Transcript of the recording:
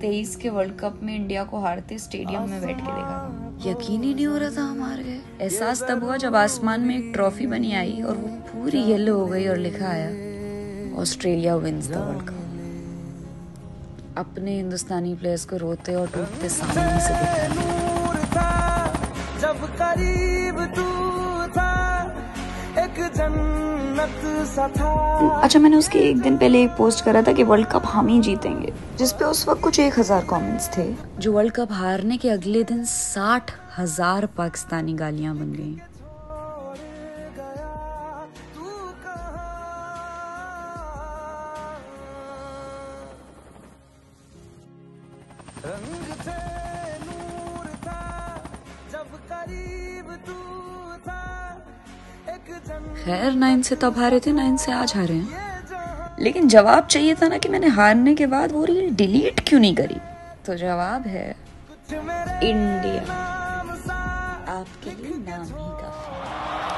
2023 के world cup में India को हारते स्टेडियम में बैठ के देखा था। यकीन ही नहीं हो रहा था हम हार गए एहसास तब हुआ जब आसमान में एक ट्रॉफी बनी आई और वो पूरी येलो हो गई और लिखा आया Australia wins the world cup. अपने हिंदुस्तानी प्लेयर्स को रोते और टूटते सामने से देखा। जब करीब तू था एक था अच्छा मैंने उसके एक दिन पहले एक पोस्ट करा था कि वर्ल्ड कप हम ही जीतेंगे जिसपे उस वक्त कुछ एक हज़ार कॉमेंट्स थे। जो वर्ल्ड कप हारने के अगले दिन साठ हज़ार पाकिस्तानी गालियाँ बन गई। रंग थे। खैर, नाइन से तब हारे थे, नाइन से आज हारे हैं। लेकिन जवाब चाहिए था ना कि मैंने हारने के बाद वो रील डिलीट क्यों नहीं करी? तो जवाब है इंडिया। आपके लिए नाम ही काफ़ी